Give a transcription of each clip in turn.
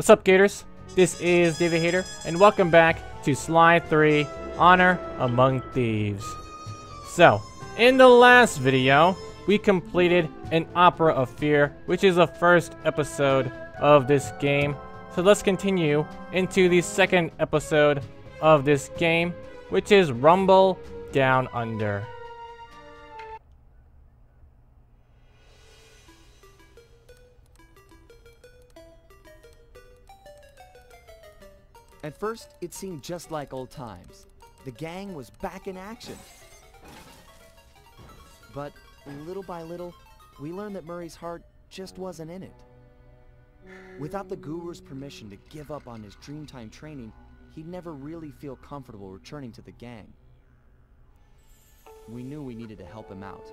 What's up, Gators? This is David Hayder, and welcome back to Sly 3 Honor Among Thieves. So, in the last video, we completed an Opera of Fear, which is the first episode of this game. So let's continue into the second episode of this game, which is Rumble Down Under. At first, it seemed just like old times. The gang was back in action. But little by little, we learned that Murray's heart just wasn't in it. Without the Guru's permission to give up on his Dreamtime training, he'd never really feel comfortable returning to the gang. We knew we needed to help him out.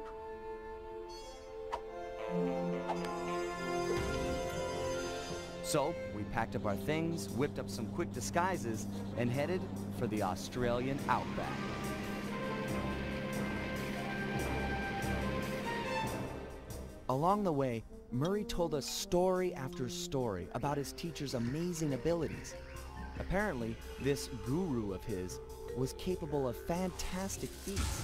So, we packed up our things, whipped up some quick disguises, and headed for the Australian outback. Along the way, Murray told us story after story about his teacher's amazing abilities. Apparently, this guru of his was capable of fantastic feats.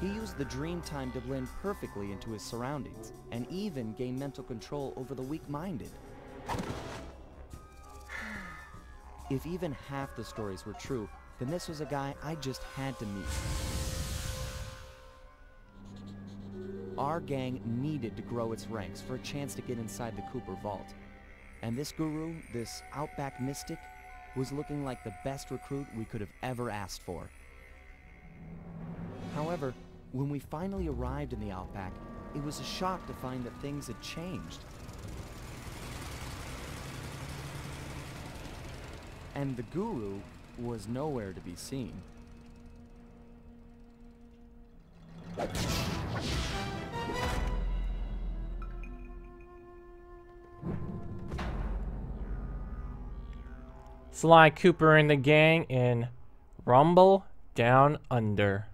He used the dream time to blend perfectly into his surroundings, and even gain mental control over the weak-minded. If even half the stories were true, then this was a guy I just had to meet. Our gang needed to grow its ranks for a chance to get inside the Cooper Vault. And this guru, this Outback mystic, was looking like the best recruit we could have ever asked for. However, when we finally arrived in the Outback, it was a shock to find that things had changed. And the guru was nowhere to be seen. Sly Cooper and the gang in Rumble Down Under.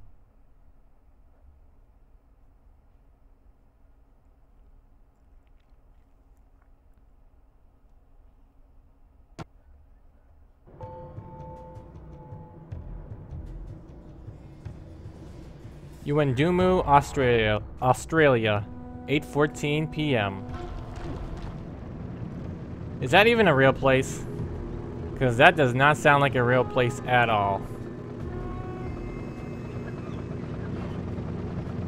Uendumu, Australia, Australia, 8:14 p.m. Is that even a real place? Because that does not sound like a real place at all.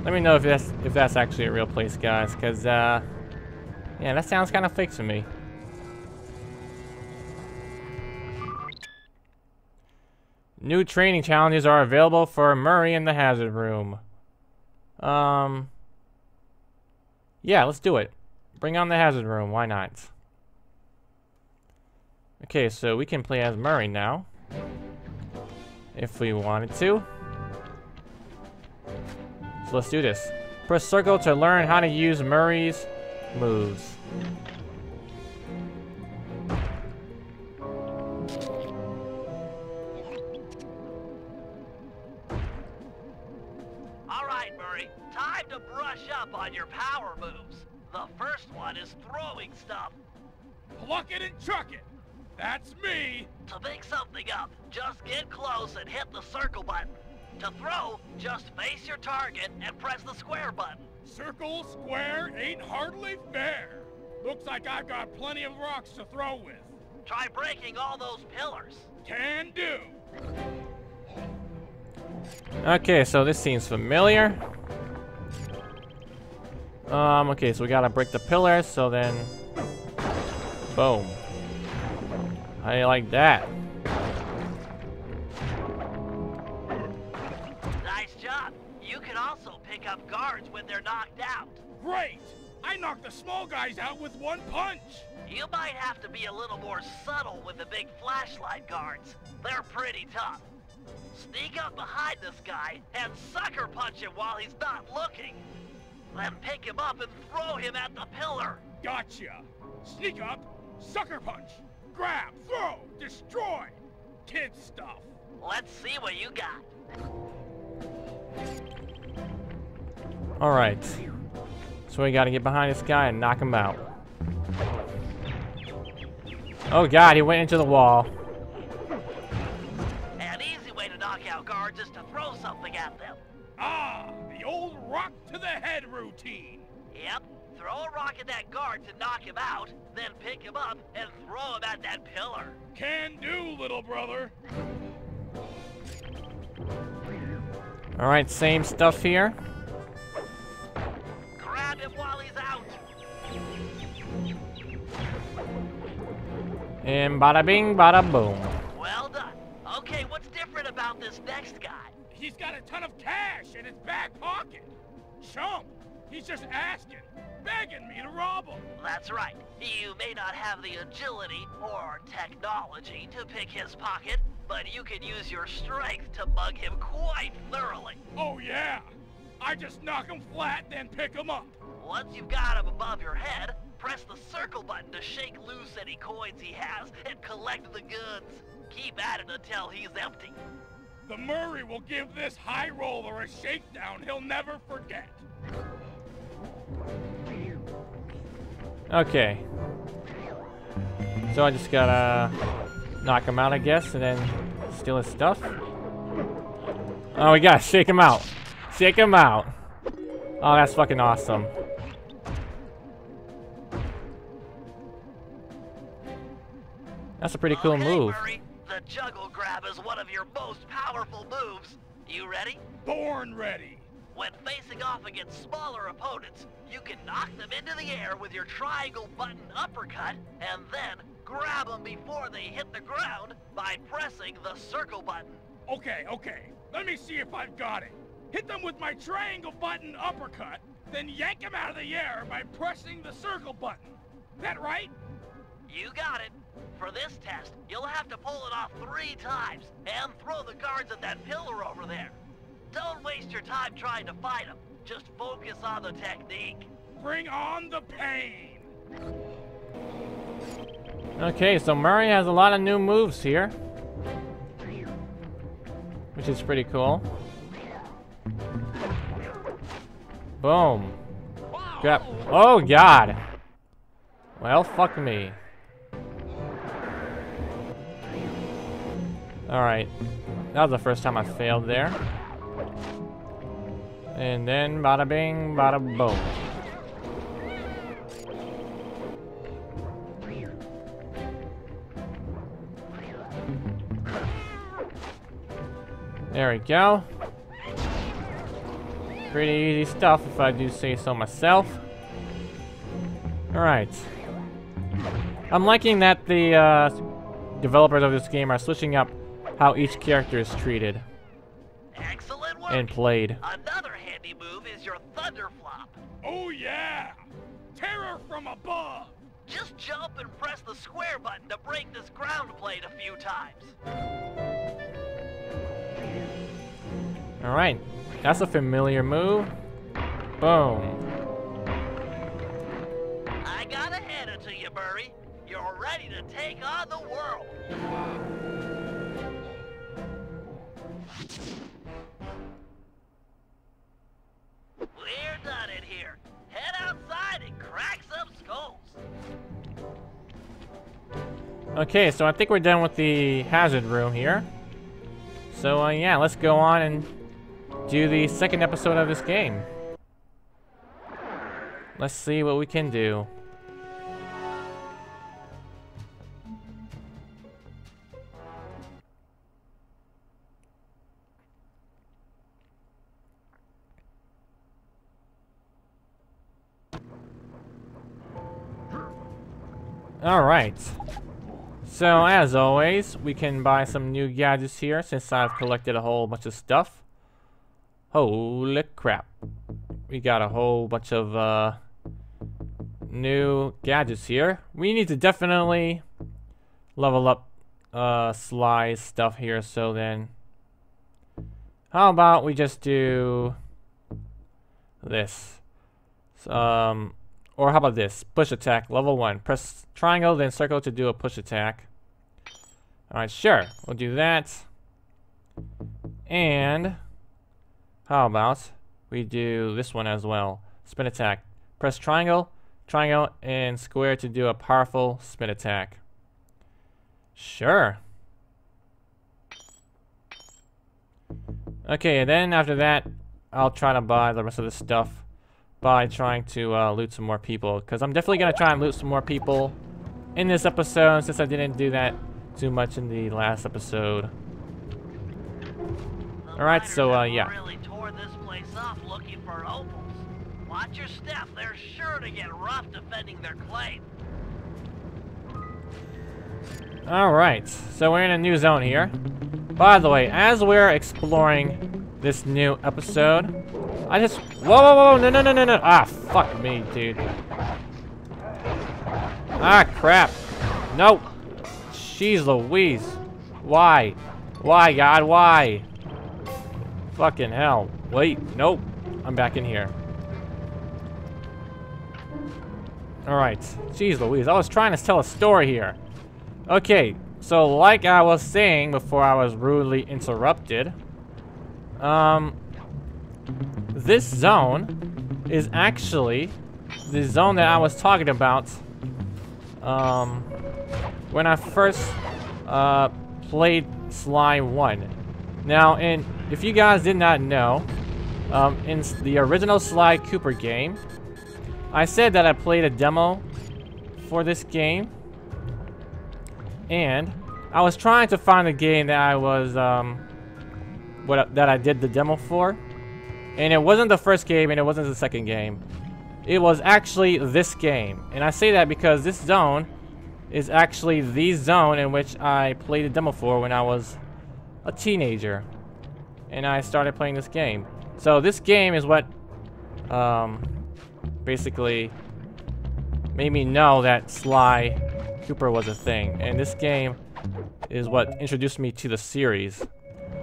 Let me know if that's if that's actually a real place, guys. Because uh, yeah, that sounds kind of fake to me. New training challenges are available for Murray in the hazard room. Um. Yeah, let's do it. Bring on the hazard room. Why not? Okay, so we can play as Murray now. If we wanted to. So let's do this. Press circle to learn how to use Murray's moves. Right, Time to brush up on your power moves. The first one is throwing stuff. Pluck it and chuck it. That's me. To pick something up, just get close and hit the circle button. To throw, just face your target and press the square button. Circle, square, ain't hardly fair. Looks like I've got plenty of rocks to throw with. Try breaking all those pillars. Can do. Okay, so this seems familiar. Um, okay, so we gotta break the pillars, so then... Boom. How do you like that? Nice job. You can also pick up guards when they're knocked out. Great. I knocked the small guys out with one punch. You might have to be a little more subtle with the big flashlight guards. They're pretty tough. Sneak up behind this guy and sucker punch him while he's not looking. Then pick him up and throw him at the pillar. Gotcha. Sneak up, sucker punch, grab, throw, destroy. Kid stuff. Let's see what you got. Alright. So we gotta get behind this guy and knock him out. Oh god, he went into the wall. An easy way to knock out guards is to throw something at them. Ah, the old rock to the head routine. Yep, throw a rock at that guard to knock him out, then pick him up and throw him at that pillar. Can do, little brother. Alright, same stuff here. Grab him while he's out. And bada bing, bada boom. Well done. Okay, what's different about this next guy? He's got a ton of cash in his back pocket. Chump. He's just asking, begging me to rob him. That's right. You may not have the agility or technology to pick his pocket, but you can use your strength to mug him quite thoroughly. Oh, yeah. I just knock him flat, then pick him up. Once you've got him above your head, press the circle button to shake loose any coins he has and collect the goods. Keep at it until he's empty. The Murray will give this high roller a shakedown he'll never forget. Okay. So I just gotta knock him out, I guess, and then steal his stuff. Oh, we gotta shake him out. Shake him out. Oh, that's fucking awesome. That's a pretty cool okay, move. Murray, the juggle grab is one of your most powerful moves. You ready? Born ready. When facing off against smaller opponents, you can knock them into the air with your triangle button uppercut, and then grab them before they hit the ground by pressing the circle button. Okay, okay. Let me see if I've got it. Hit them with my triangle button uppercut, then yank them out of the air by pressing the circle button. That right? You got it. For this test, you'll have to pull it off three times and throw the guards at that pillar over there. Don't waste your time trying to fight them. Just focus on the technique. Bring on the pain. Okay, so Murray has a lot of new moves here. Which is pretty cool. Boom. Grab. Oh, God. Well, fuck me. Alright. That was the first time I failed there. And then bada bing, bada boom. There we go. Pretty easy stuff if I do say so myself. Alright. I'm liking that the uh, developers of this game are switching up how each character is treated Excellent work. and played. Another handy move is your thunder flop. Oh yeah! Terror from above! Just jump and press the square button to break this ground plate a few times. Alright. That's a familiar move. Boom. I got ahead of to you, Murray. You're ready to take on the world. Okay, so I think we're done with the hazard room here. So, uh, yeah, let's go on and do the second episode of this game. Let's see what we can do. Alright. So, as always, we can buy some new gadgets here since I've collected a whole bunch of stuff. Holy crap. We got a whole bunch of uh, new gadgets here. We need to definitely level up uh, Sly's stuff here, so then... How about we just do this? Um, or how about this? Push attack, level 1. Press triangle, then circle to do a push attack. Alright, sure. We'll do that. And how about we do this one as well? Spin attack. Press triangle, triangle, and square to do a powerful spin attack. Sure. Okay, and then after that, I'll try to buy the rest of the stuff by trying to uh, loot some more people. Because I'm definitely going to try and loot some more people in this episode since I didn't do that too much in the last episode. The Alright, so, uh, yeah. really tore this place up looking for opals. Watch your step. They're sure to get rough defending their claim. Alright, so we're in a new zone here. By the way, as we're exploring this new episode, I just... Whoa, whoa, whoa, no, no, no, no, no. Ah, fuck me, dude. Ah, crap. Nope. Jeez Louise. Why? Why, God, why? Fucking hell. Wait, nope. I'm back in here. Alright. Jeez Louise, I was trying to tell a story here. Okay, so like I was saying before I was rudely interrupted, um, this zone is actually the zone that I was talking about um, when I first uh, played Sly 1. Now, and if you guys did not know, um, in the original Sly Cooper game, I said that I played a demo for this game, and I was trying to find a game that I was um, what that I did the demo for, and it wasn't the first game and it wasn't the second game. It was actually this game, and I say that because this zone is actually the zone in which I played the demo for when I was a teenager, and I started playing this game. So this game is what um, basically made me know that Sly Cooper was a thing. And this game is what introduced me to the series.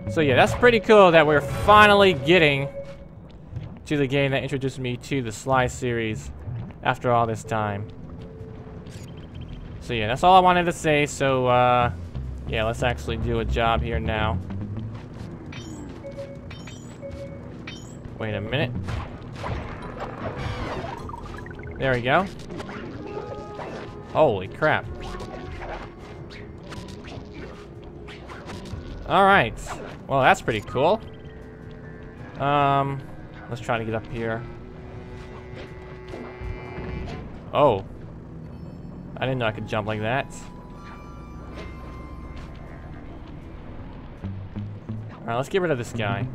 So yeah, that's pretty cool that we're finally getting to the game that introduced me to the Sly series after all this time. So yeah, that's all I wanted to say. So uh, yeah, let's actually do a job here now. Wait a minute. There we go. Holy crap. Alright. Well, that's pretty cool. Um, let's try to get up here. Oh. I didn't know I could jump like that. Alright, let's get rid of this guy.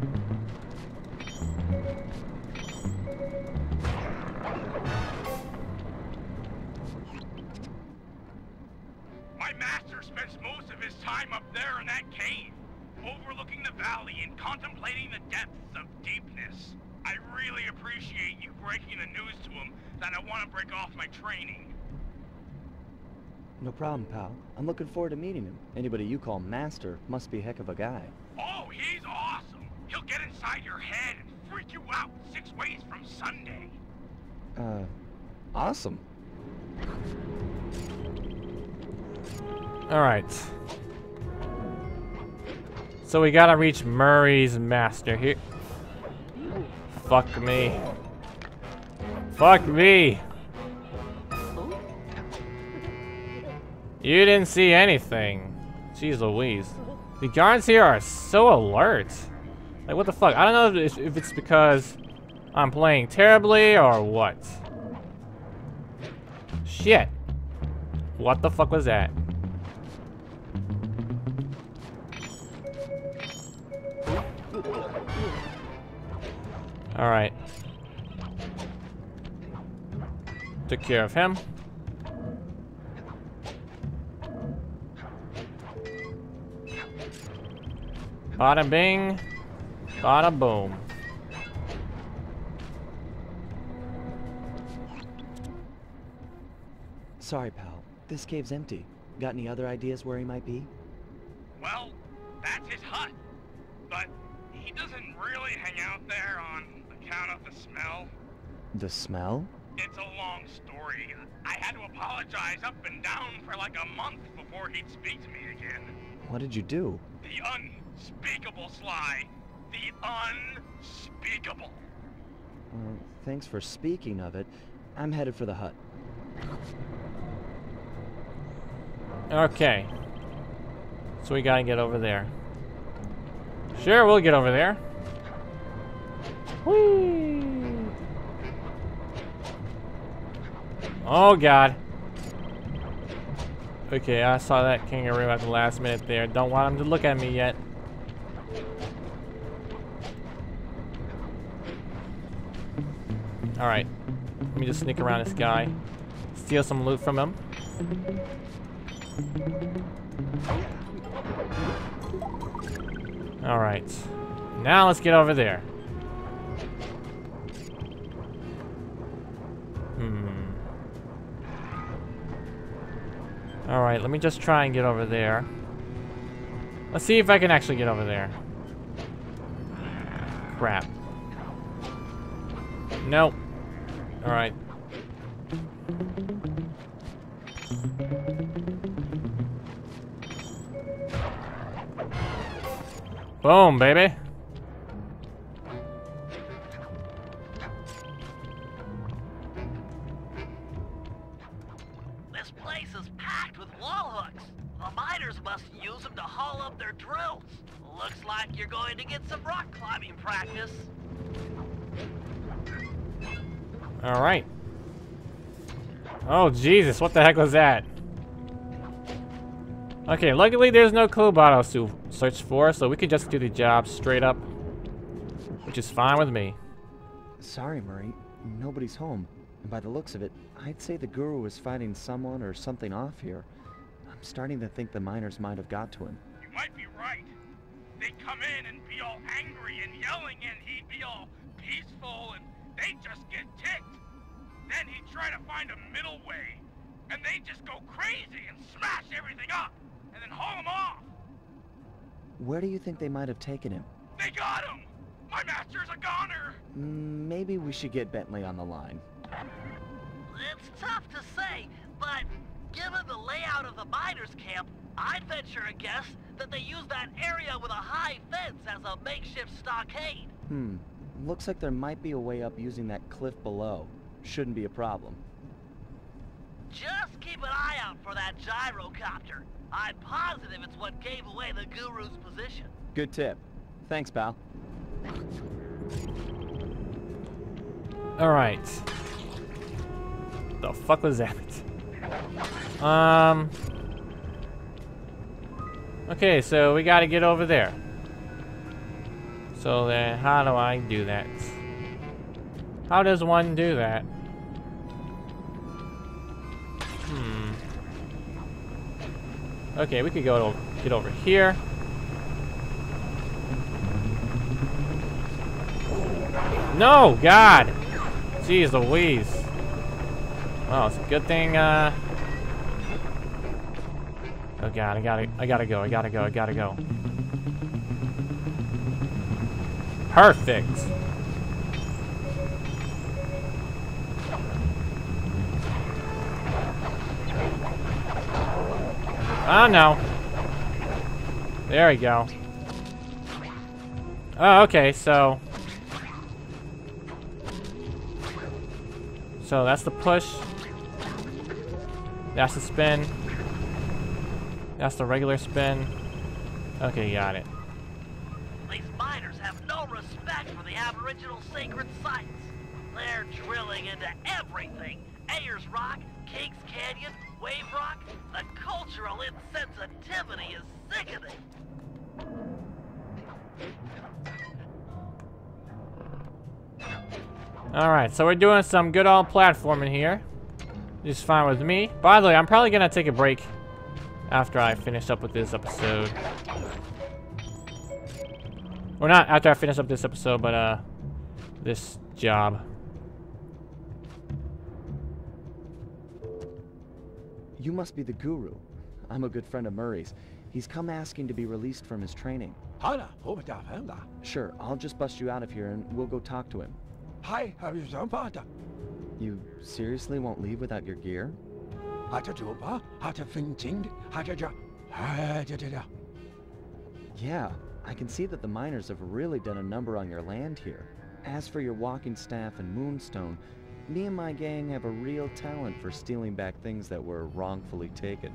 Looking forward to meeting him. Anybody you call master must be a heck of a guy. Oh, he's awesome! He'll get inside your head and freak you out six ways from Sunday. Uh, awesome. Alright. So we gotta reach Murray's master here. Fuck me. Fuck me. You didn't see anything. Jeez Louise. The guards here are so alert. Like, what the fuck? I don't know if, it's because I'm playing terribly or what. Shit. What the fuck was that? Alright. Took care of him. Bada bing. Bada boom. Sorry, pal. This cave's empty. Got any other ideas where he might be? Well, that's his hut. But he doesn't really hang out there on account of the smell. The smell? It's a long story. I had to apologize up and down for like a month before he'd speak to me again. What did you do? The unspeakable Sly. The unspeakable. Well, thanks for speaking of it. I'm headed for the hut. Okay. So we gotta get over there. Sure, we'll get over there. Whee! Oh god. Okay, I saw that kangaroo at the last minute there. Don't want him to look at me yet. Alright. Let me just sneak around this guy. Steal some loot from him. Alright. Now let's get over there. Hmm. Alright, let me just try and get over there. Let's see if I can actually get over there. Crap. Nope. Alright. Boom, baby. Oh, Jesus, what the heck was that? Okay, luckily there's no clue bottles to search for, so we can just do the job straight up. Which is fine with me. Sorry, Murray. Nobody's home. And by the looks of it, I'd say the guru is fighting someone or something off here. I'm starting to think the miners might have got to him. You might be right. They'd come in and be all angry and yelling, and he'd be all peaceful, and they'd just get ticked. Then he'd try to find a middle way, and they'd just go crazy and smash everything up, and then haul him off. Where do you think they might have taken him? They got him! My master's a goner! Mm, Maybe we should get Bentley on the line. It's tough to say, but given the layout of the miners' camp, I'd venture a guess that they used that area with a high fence as a makeshift stockade. Hmm. Looks like there might be a way up using that cliff below. Shouldn't be a problem. Just keep an eye out for that gyrocopter. I'm positive it's what gave away the Guru's position. Good tip. Thanks, pal. Alright. The fuck was that? Um. Okay, so we gotta get over there. So then, how do I do that? How does one do that? Hmm. Okay, we could go to, get over here. No, God! Jeez Louise. Well, it's a good thing, uh... Oh god, I gotta, I gotta go, I gotta go, I gotta go. Perfect! Oh no. There we go. Oh, okay, so... So that's the push. That's the spin. That's the regular spin. Okay, got it. These miners have no respect for the Aboriginal sacred sites. They're drilling into everything. Ayers Rock, Kings Canyon, Wave Rock. The cultural insensitivity is sickening. Alright, so we're doing some good old platforming here. Just fine with me. By the way, I'm probably gonna take a break after I finish up with this episode. Or not after I finish up this episode, but uh, this job. You must be the guru. I'm a good friend of Murray's. He's come asking to be released from his training. Sure, I'll just bust you out of here and we'll go talk to him. Hi, have you done You seriously won't leave without your gear? Yeah, I can see that the miners have really done a number on your land here. As for your walking staff and moonstone, me and my gang have a real talent for stealing back things that were wrongfully taken.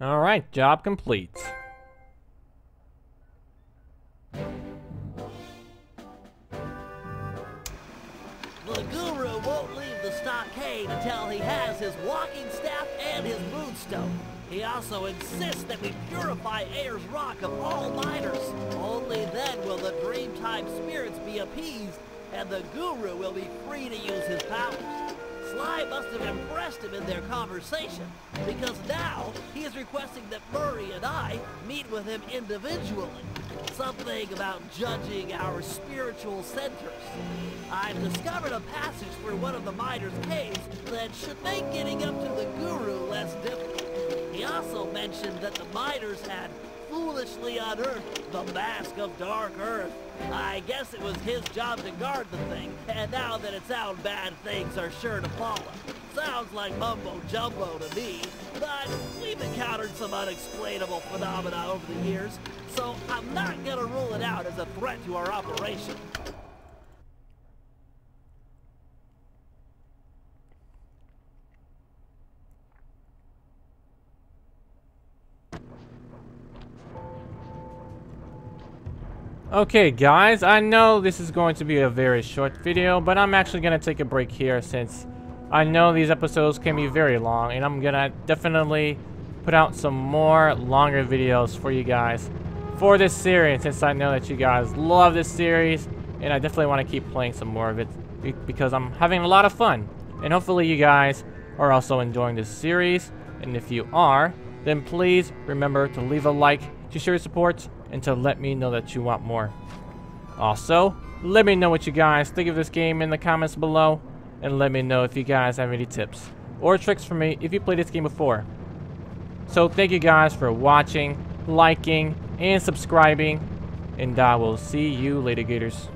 All right, job complete. Guru won't leave the stockade until he has his walking staff and his moonstone. He also insists that we purify Ayers Rock of all miners. Only then will the Dreamtime spirits be appeased, and the guru will be free to use his powers. Sly must have impressed him in their conversation, because now he is requesting that Murray and I meet with him individually. Something about judging our spiritual centers. I've discovered a passage through one of the miners' caves that should make getting up to the guru less difficult. He also mentioned that the miners had foolishly unearthed the Mask of Dark Earth. I guess it was his job to guard the thing, and now that it's out, bad things are sure to follow. Sounds like mumbo jumbo to me, but we've encountered some unexplainable phenomena over the years, so I'm not gonna rule it out as a threat to our operation. Okay guys, I know this is going to be a very short video, but I'm actually going to take a break here since I know these episodes can be very long and I'm going to definitely put out some more longer videos for you guys for this series since I know that you guys love this series and I definitely want to keep playing some more of it because I'm having a lot of fun and hopefully you guys are also enjoying this series and if you are, then please remember to leave a like to show your support and to let me know that you want more. Also, let me know what you guys think of this game in the comments below, and let me know if you guys have any tips or tricks for me if you played this game before. So thank you guys for watching, liking, and subscribing, and I will see you later, Gators.